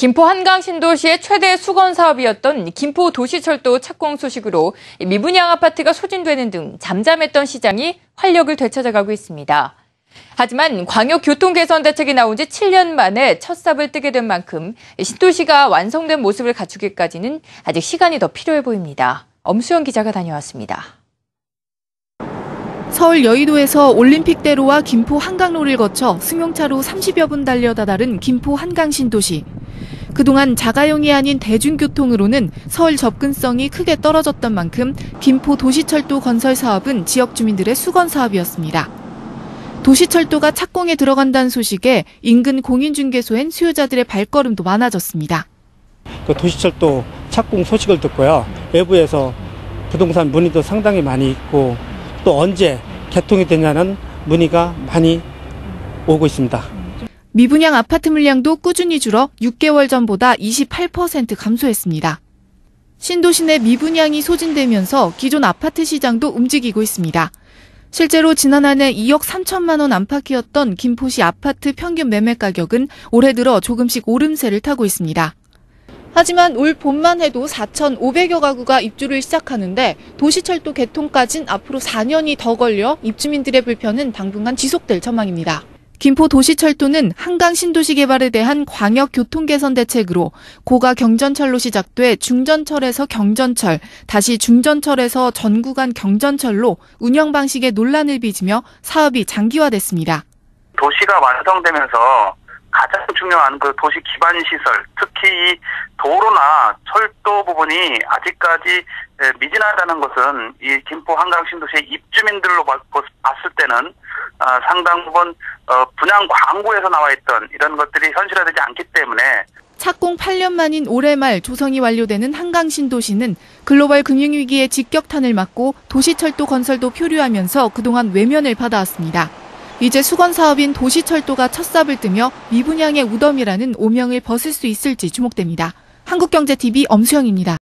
김포 한강 신도시의 최대 수건 사업이었던 김포 도시철도 착공 소식으로 미분양 아파트가 소진되는 등 잠잠했던 시장이 활력을 되찾아가고 있습니다. 하지만 광역 교통 개선 대책이 나온 지 7년 만에 첫 삽을 뜨게 된 만큼 신도시가 완성된 모습을 갖추기까지는 아직 시간이 더 필요해 보입니다. 엄수영 기자가 다녀왔습니다. 서울 여의도에서 올림픽대로와 김포 한강로를 거쳐 승용차로 30여 분 달려 다 다른 김포 한강 신도시. 그동안 자가용이 아닌 대중교통으로는 서울 접근성이 크게 떨어졌던 만큼 김포 도시철도 건설 사업은 지역 주민들의 수건 사업이었습니다. 도시철도가 착공에 들어간다는 소식에 인근 공인중개소엔 수요자들의 발걸음도 많아졌습니다. 그 도시철도 착공 소식을 듣고요. 외부에서 부동산 문의도 상당히 많이 있고 또 언제 개통이 되냐는 문의가 많이 오고 있습니다. 미분양 아파트 물량도 꾸준히 줄어 6개월 전보다 28% 감소했습니다. 신도시 내 미분양이 소진되면서 기존 아파트 시장도 움직이고 있습니다. 실제로 지난 한 해 2억 3천만 원 안팎이었던 김포시 아파트 평균 매매 가격은 올해 들어 조금씩 오름세를 타고 있습니다. 하지만 올 봄만 해도 4,500여 가구가 입주를 시작하는데 도시철도 개통까진 앞으로 4년이 더 걸려 입주민들의 불편은 당분간 지속될 전망입니다. 김포 도시철도는 한강 신도시 개발에 대한 광역 교통 개선 대책으로 고가 경전철로 시작돼 중전철에서 경전철, 다시 중전철에서 전 구간 경전철로 운영 방식에 논란을 빚으며 사업이 장기화됐습니다. 도시가 완성되면서 가장 중요한 그 도시 기반 시설, 특히 이 도로나 철도 부분이 아직까지 미진하다는 것은 이 김포 한강 신도시의 입주민들로 봤을 때는 상당 부분 어, 분양 광고에서 나와 있던 이런 것들이 현실화되지 않기 때문에 착공 8년 만인 올해 말 조성이 완료되는 한강 신도시는 글로벌 금융위기의 직격탄을 맞고 도시철도 건설도 표류하면서 그동안 외면을 받아왔습니다. 이제 수건 사업인 도시철도가 첫 삽을 뜨며 미분양의 우덤이라는 오명을 벗을 수 있을지 주목됩니다. 한국경제TV 엄수영입니다.